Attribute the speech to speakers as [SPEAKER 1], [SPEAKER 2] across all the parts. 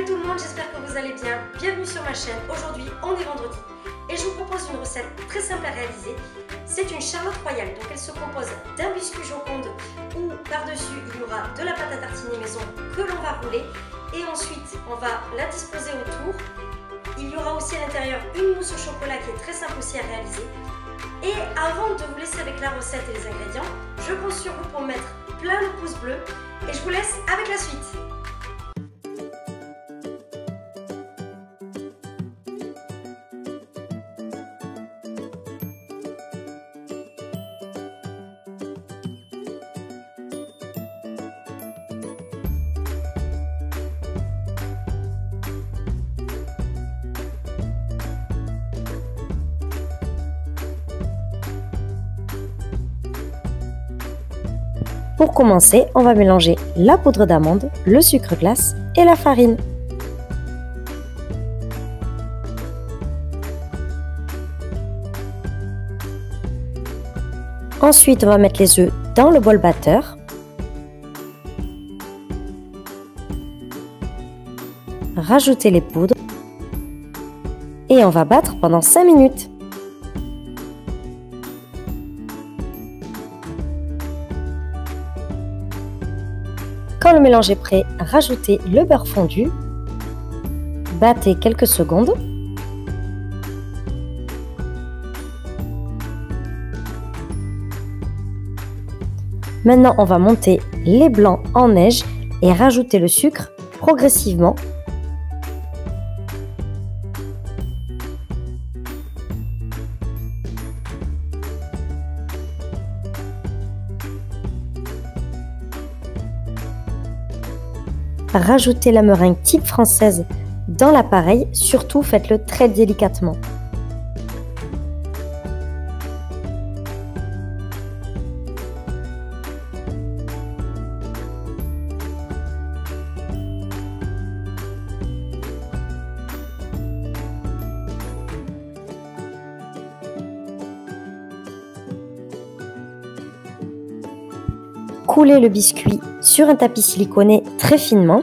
[SPEAKER 1] Salut tout le monde, j'espère que vous allez bien. Bienvenue sur ma chaîne. Aujourd'hui, on est vendredi et je vous propose une recette très simple à réaliser. C'est une charlotte royale, donc elle se compose d'un biscuit joconde où par-dessus il y aura de la pâte à tartiner maison que l'on va rouler et ensuite on va la disposer autour. Il y aura aussi à l'intérieur une mousse au chocolat qui est très simple aussi à réaliser. Et avant de vous laisser avec la recette et les ingrédients, je compte sur vous pour mettre plein de pouces bleus et je vous laisse avec la suite.
[SPEAKER 2] Pour commencer, on va mélanger la poudre d'amande, le sucre glace et la farine. Ensuite, on va mettre les œufs dans le bol batteur. Rajouter les poudres. Et on va battre pendant 5 minutes. Quand le mélange est prêt, rajoutez le beurre fondu. Battez quelques secondes. Maintenant, on va monter les blancs en neige et rajouter le sucre progressivement Rajoutez la meringue type française dans l'appareil, surtout faites-le très délicatement. Coulez le biscuit sur un tapis siliconé très finement.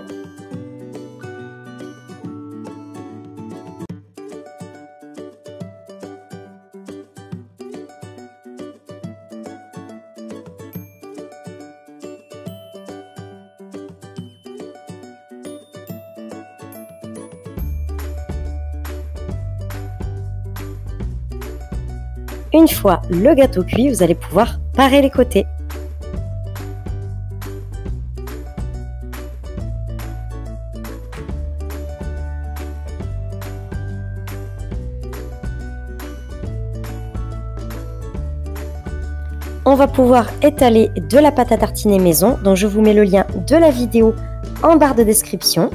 [SPEAKER 2] Une fois le gâteau cuit, vous allez pouvoir parer les côtés. On va pouvoir étaler de la pâte à tartiner maison. Donc je vous mets le lien de la vidéo en barre de description.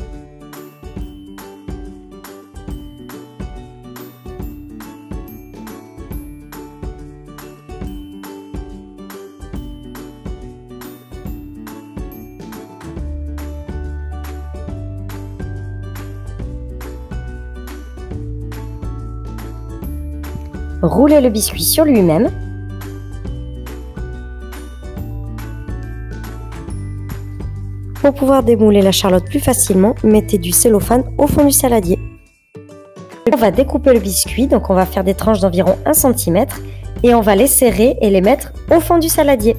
[SPEAKER 2] Roulez le biscuit sur lui-même Pour pouvoir démouler la charlotte plus facilement, mettez du cellophane au fond du saladier. On va découper le biscuit, donc on va faire des tranches d'environ 1 cm et on va les serrer et les mettre au fond du saladier.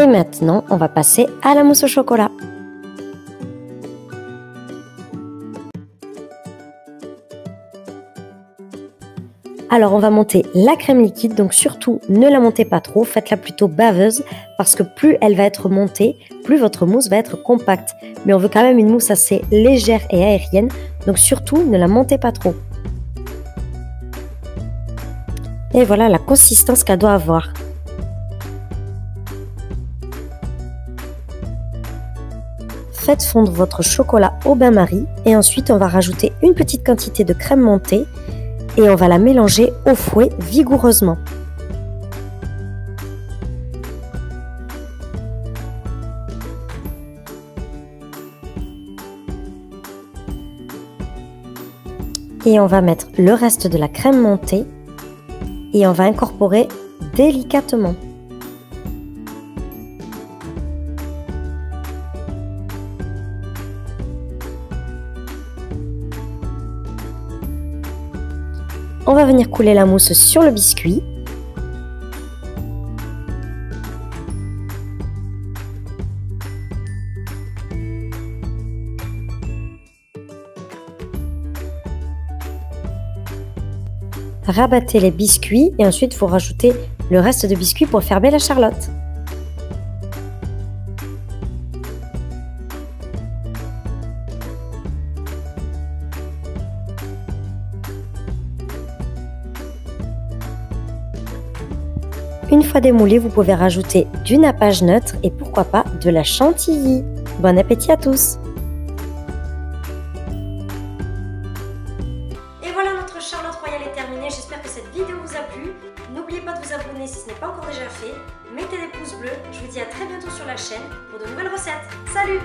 [SPEAKER 2] Et maintenant, on va passer à la mousse au chocolat. Alors on va monter la crème liquide, donc surtout ne la montez pas trop, faites-la plutôt baveuse parce que plus elle va être montée, plus votre mousse va être compacte. Mais on veut quand même une mousse assez légère et aérienne, donc surtout ne la montez pas trop. Et voilà la consistance qu'elle doit avoir. Faites fondre votre chocolat au bain-marie et ensuite on va rajouter une petite quantité de crème montée et on va la mélanger au fouet vigoureusement. Et on va mettre le reste de la crème montée et on va incorporer délicatement. On va venir couler la mousse sur le biscuit. Rabattez les biscuits et ensuite vous rajoutez le reste de biscuits pour fermer la charlotte. Une fois démoulé, vous pouvez rajouter du nappage neutre et pourquoi pas de la chantilly. Bon appétit à tous
[SPEAKER 1] Et voilà, notre charlotte royale est terminée. J'espère que cette vidéo vous a plu. N'oubliez pas de vous abonner si ce n'est pas encore déjà fait. Mettez des pouces bleus. Je vous dis à très bientôt sur la chaîne pour de nouvelles recettes. Salut